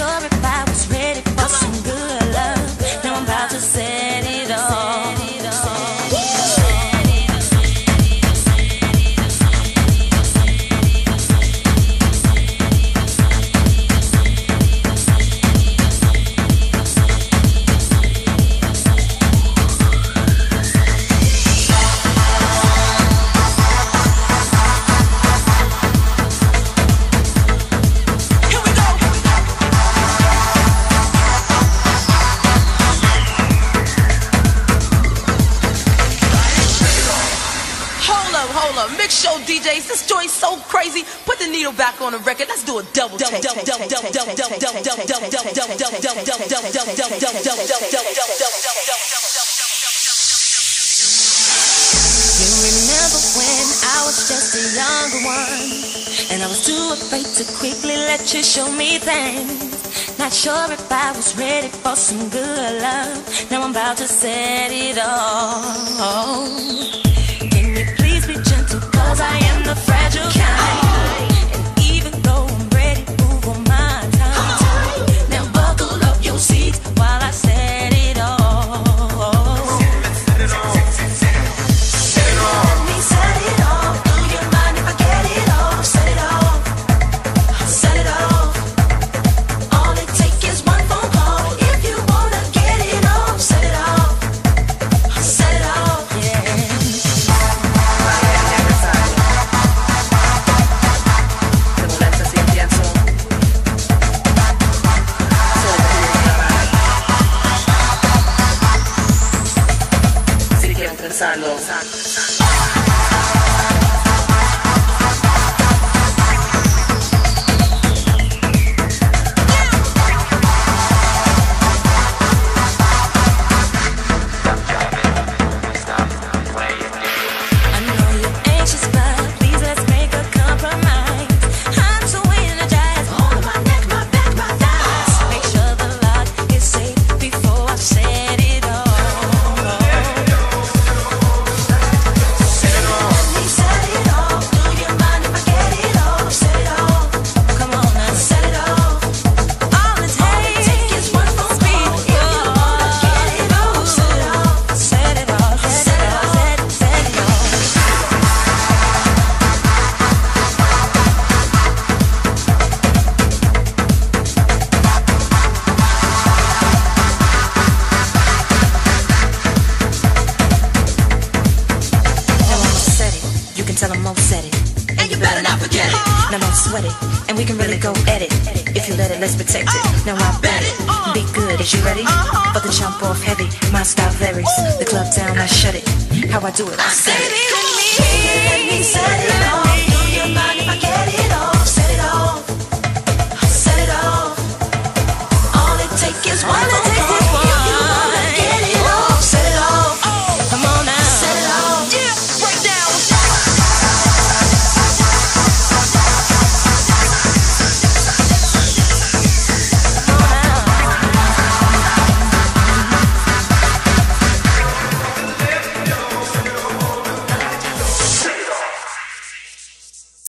purified. Mix show DJs, this joint's so crazy. Put the needle back on the record. Let's do a double take. You remember when I was just a younger one, and I was too afraid to quickly let you show me things. Not sure if I was ready for some good love. Now I'm about to set it off. Si better not forget it. Uh-huh. Now don't sweat it. And we can really go at it. If you let it, let's protect it. Oh, now I bet it. Uh-huh. Be good. Is you ready? Uh-huh. For the jump off heavy. My style varies. The club down, I shut it. How I do it, I set it. Let me set it off.